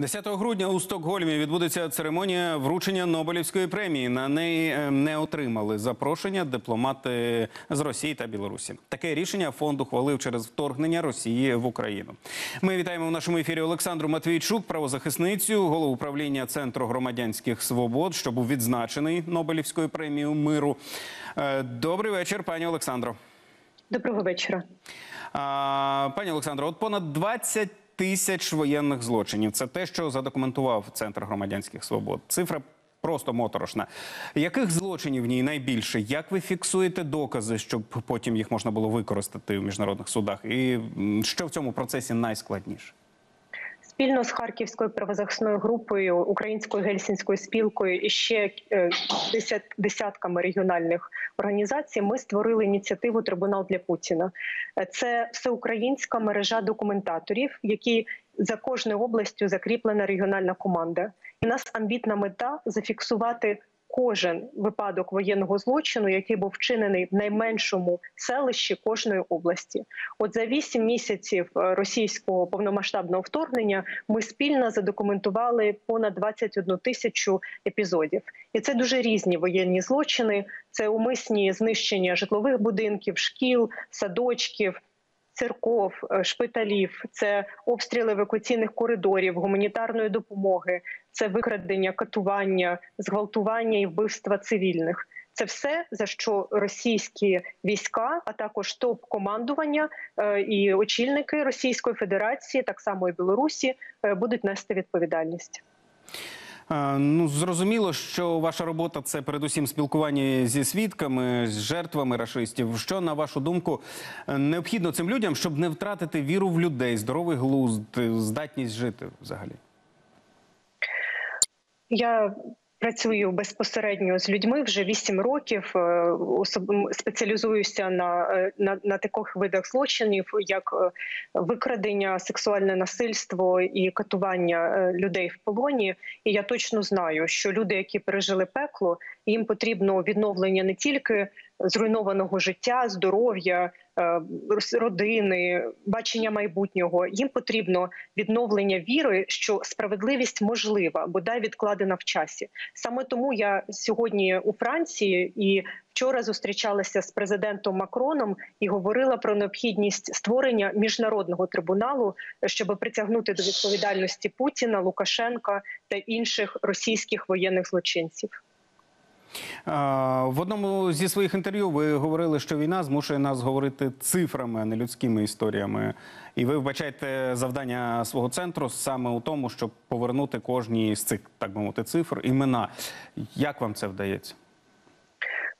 10 грудня у Стокгольмі відбудеться церемонія вручення Нобелівської премії. На неї е, не отримали запрошення дипломати з Росії та Білорусі. Таке рішення фонд ухвалив через вторгнення Росії в Україну. Ми вітаємо в нашому ефірі Олександру Матвійчук, правозахисницю, голову управління Центру громадянських свобод, що був відзначений Нобелівською премією миру. Е, Добрий вечір, пані Олександро. Доброго вечора. А, Пані Олександро, от понад 20 тисяч воєнних злочинів. Це те, що задокументував Центр громадянських свобод. Цифра просто моторошна. Яких злочинів в ній найбільше? Як ви фіксуєте докази, щоб потім їх можна було використати в міжнародних судах? І що в цьому процесі найскладніше? Спільно з Харківською правозахисною групою, Українською гельсінською спілкою і ще е, десятками регіональних організацій ми створили ініціативу Трибунал для Путіна. Е, Це всеукраїнська мережа документаторів, які за кожною областю закріплена регіональна команда. У нас амбітна мета зафіксувати кожен випадок воєнного злочину, який був вчинений в найменшому селищі кожної області. От за вісім місяців е, російського повномасштабного вторгнення ми спільно задокументували понад 21 тисячу епізодів, і це дуже різні воєнні злочини. Це умисні знищення житлових будинків, шкіл, садочків. Церков, е, шпиталів, це обстріли евакуаційних коридорів, гуманітарної допомоги, це викрадення, катування, зґвалтування і вбивства цивільних. Це все за що російські війська, а також топ-командування е, і очільники Російської Федерації, так само і Білорусі, е, будуть нести відповідальність. Е, Ну, зрозуміло, що ваша робота це передусім спілкування зі свідками, з жертвами рашистів. Що на вашу думку необхідно цим людям, щоб не втратити віру в людей, здоровий глузд, здатність жити взагалі? Я працюю безпосередньо з людьми вже 8 років. е, спеціалізуюся на, е, на, на таких видах злочинів, як е, викрадення, сексуальне насильство і катування людей в полоні. І я точно знаю, що люди, які пережили пекло, їм потрібно відновлення не тільки зруйнованого життя, здоров'я, е, родини, бачення майбутнього. Їм потрібно відновлення віри, що справедливість можлива, бодай відкладена в часі. Саме тому я сьогодні у Франції і вчора зустрічалася з президентом Макроном і говорила про необхідність створення міжнародного трибуналу, щоб притягнути до відповідальності Путіна, Лукашенка та інших російських воєнних злочинців. А, В одному зі своїх інтерв'ю ви говорили, що війна змушує нас говорити цифрами, а не людськими історіями. І ви вбачаєте завдання свого центру саме у тому, щоб повернути кожній з цих, так би мовити, цифр імена. Як вам це вдається?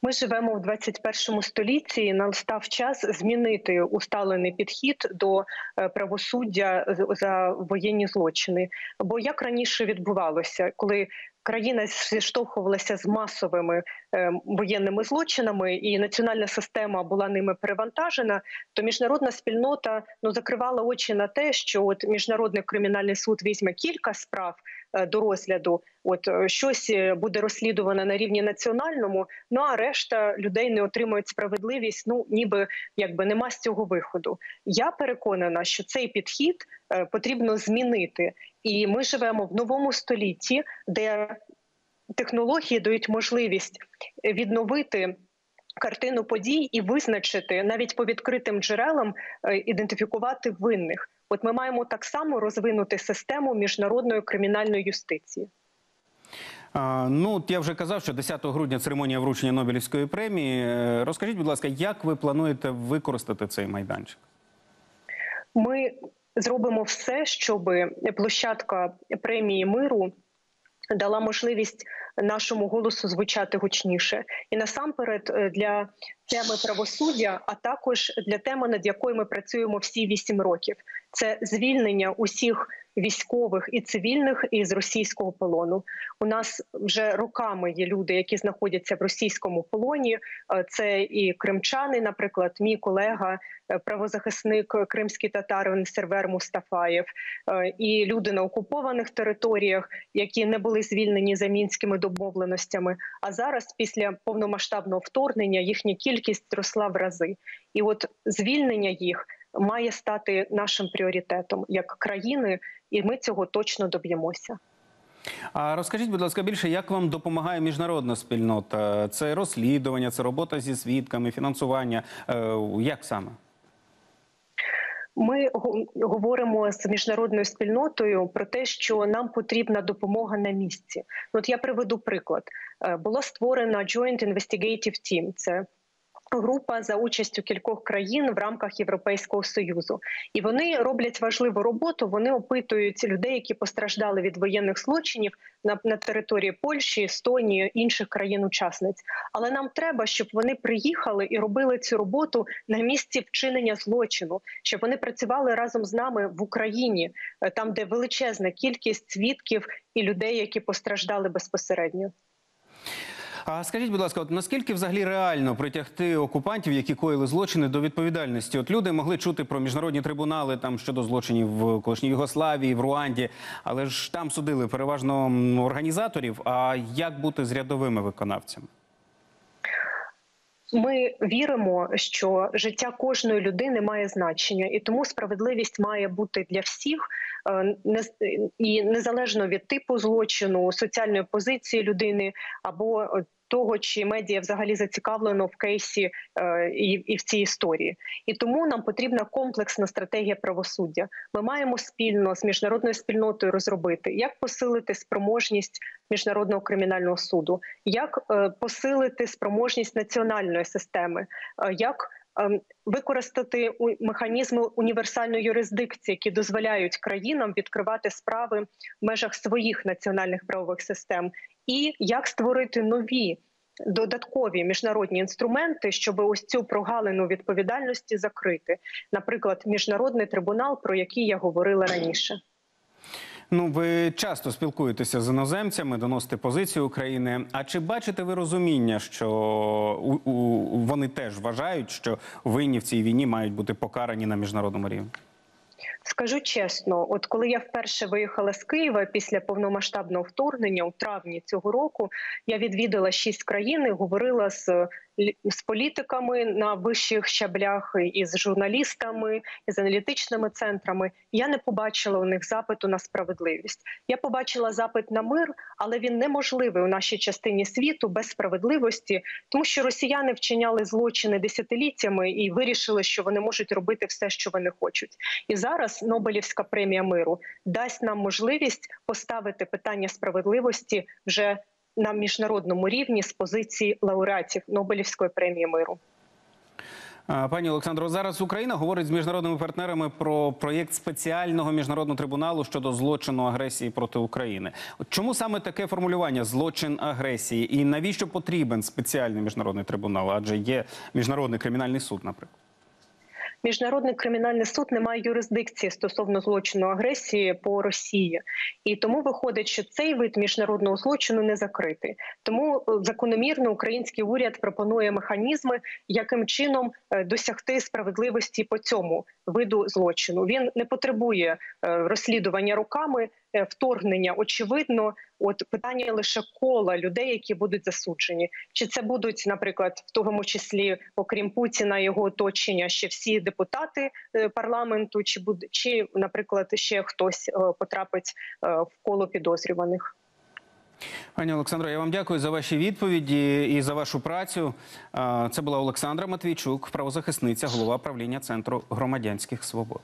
Ми живемо в 21 столітті. і Настав час змінити усталений підхід до е, правосуддя за воєнні злочини. Бо як раніше відбувалося, коли країна зіштовхувалася з масовими е, воєнними злочинами, і національна система була ними перевантажена, то міжнародна спільнота ну закривала очі на те, що от міжнародний кримінальний суд візьме кілька справ е, до розгляду. От е, щось буде розслідувано на рівні національному. Ну а решта людей не отримують справедливість. Ну ніби якби нема з цього виходу. Я переконана, що цей підхід потрібно змінити, і ми живемо в новому столітті, де технології дають можливість відновити. Картину подій і визначити навіть по відкритим джерелам е, ідентифікувати винних. От ми маємо так само розвинути систему міжнародної кримінальної юстиції. Ну, от я вже казав, що 10 грудня церемонія вручення Нобелівської премії. Е, Розкажіть, будь ласка, як ви плануєте використати цей майданчик? Ми зробимо все, щоб площадка премії миру дала можливість нашому голосу звучати гучніше, і насамперед е, для теми правосуддя, а також для теми, над якою ми працюємо всі вісім років. Це звільнення усіх військових і цивільних із російського полону. У нас вже роками є люди, які знаходяться в російському полоні. Е, Це і кримчани, наприклад, мій колега, е, правозахисник е, кримський татарин Сервер Мустафаєв, і люди на окупованих територіях, які не були звільнені за мінськими домовленостями. А зараз, після повномасштабного вторгнення, їхня кількість росла в рази. І от звільнення їх має стати нашим пріоритетом як країни, і ми цього точно доб'ємося. А розкажіть, будь ласка, більше, як вам допомагає міжнародна спільнота? Це розслідування, це робота зі свідками, фінансування. Е, Як саме? Ми говоримо з міжнародною спільнотою про те, що нам потрібна допомога на місці. От я приведу приклад. Е, Була створена Joint Investigative Team. Це група за участю кількох країн в рамках Європейського союзу, і вони роблять важливу роботу. Вони опитують людей, які постраждали від воєнних злочинів на, на території Польщі, Естонії, інших країн-учасниць. Але нам треба, щоб вони приїхали і робили цю роботу на місці вчинення злочину, щоб вони працювали разом з нами в Україні, е, там, де величезна кількість свідків і людей, які постраждали безпосередньо. А скажіть, будь ласка, от наскільки взагалі реально притягти окупантів, які коїли злочини до відповідальності? От люди могли чути про міжнародні трибунали там щодо злочинів в колишній Югославії, в Руанді, але ж там судили переважно організаторів. А як бути з рядовими виконавцями? Ми віримо, що життя кожної людини має значення, і тому справедливість має бути для всіх, е, і незалежно від типу злочину, соціальної позиції людини або е, того, чи медіа взагалі зацікавлено в кейсі е, і, і в цій історії. І тому нам потрібна комплексна стратегія правосуддя. Ми маємо спільно з міжнародною спільнотою розробити, як посилити спроможність міжнародного кримінального суду, як е, посилити спроможність національної системи, е, як використати у- механізми універсальної юрисдикції, які дозволяють країнам відкривати справи в межах своїх національних правових систем, і як створити нові. Додаткові міжнародні інструменти, щоб ось цю прогалину відповідальності закрити, наприклад, міжнародний трибунал, про який я говорила раніше. Ну, ви часто спілкуєтеся з іноземцями, доносите позицію України. А чи бачите ви розуміння, що у, у, вони теж вважають, що винні в цій війні мають бути покарані на міжнародному рівні? Скажу чесно, от коли я вперше виїхала з Києва після повномасштабного вторгнення у травні цього року, я відвідала шість країн, і говорила з з політиками на вищих щаблях, і з журналістами, і з аналітичними центрами. Я не побачила у них запиту на справедливість. Я побачила запит на мир, але він неможливий у нашій частині світу без справедливості, тому що росіяни вчиняли злочини десятиліттями і вирішили, що вони можуть робити все, що вони хочуть. І зараз Нобелівська премія миру дасть нам можливість поставити питання справедливості вже на міжнародному рівні з позиції лауреатів Нобелівської премії миру. Пані Олександро, зараз Україна говорить з міжнародними партнерами про проєкт спеціального міжнародного трибуналу щодо злочину агресії проти України. Чому саме таке формулювання злочин агресії? І навіщо потрібен спеціальний міжнародний трибунал? Адже є міжнародний кримінальний суд, наприклад. Міжнародний кримінальний суд не має юрисдикції стосовно злочину агресії по Росії, і тому виходить, що цей вид міжнародного злочину не закритий. Тому е, закономірно український уряд пропонує механізми, яким чином е, досягти справедливості по цьому виду злочину. Він не потребує е, розслідування руками, вторгнення. Очевидно, от питання лише кола людей, які будуть засуджені. Чи це будуть, наприклад, в тому числі, окрім Путіна, його оточення, ще всі депутати е, парламенту, чи буде чи, наприклад, ще хтось е, потрапить е, в коло підозрюваних. Пані Олександро, я вам дякую за ваші відповіді і за вашу працю. Це була Олександра Матвійчук, правозахисниця, голова правління Центру громадянських свобод.